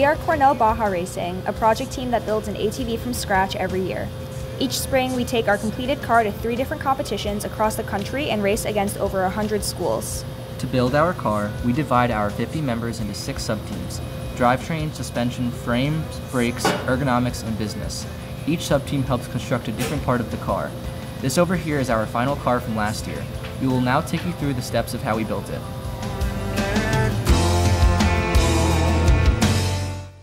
are Cornell Baja Racing, a project team that builds an ATV from scratch every year. Each spring, we take our completed car to three different competitions across the country and race against over 100 schools. To build our car, we divide our 50 members into six subteams drivetrain, suspension, frames, brakes, ergonomics, and business. Each subteam helps construct a different part of the car. This over here is our final car from last year. We will now take you through the steps of how we built it.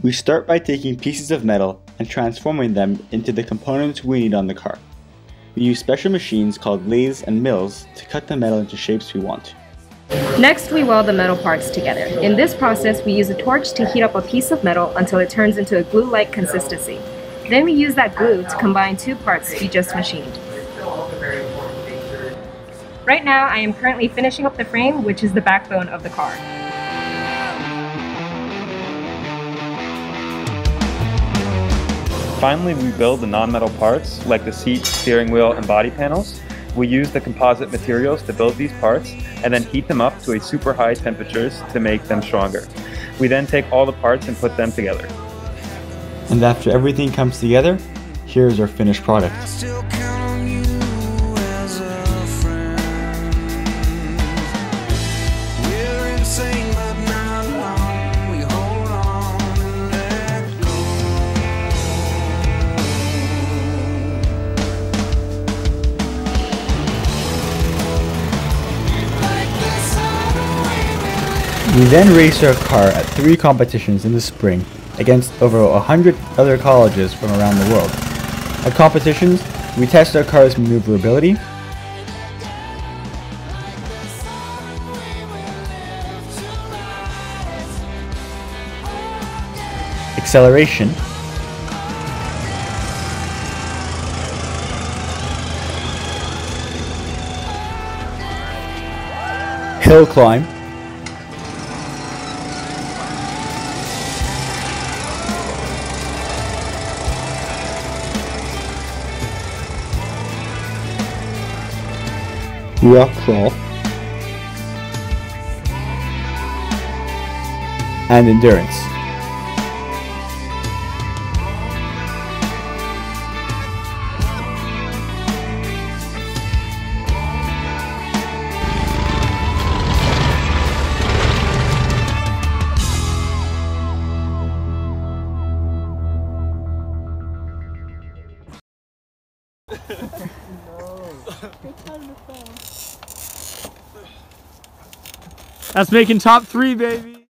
We start by taking pieces of metal and transforming them into the components we need on the car. We use special machines called lathes and mills to cut the metal into shapes we want. Next, we weld the metal parts together. In this process, we use a torch to heat up a piece of metal until it turns into a glue-like consistency. Then we use that glue to combine two parts we just machined. Right now, I am currently finishing up the frame, which is the backbone of the car. Finally, we build the non-metal parts like the seat, steering wheel, and body panels. We use the composite materials to build these parts and then heat them up to a super high temperatures to make them stronger. We then take all the parts and put them together. And after everything comes together, here's our finished product. We then race our car at three competitions in the spring against over 100 other colleges from around the world. At competitions, we test our car's maneuverability, acceleration, hill climb, rock crawl, and endurance. That's making top three, baby.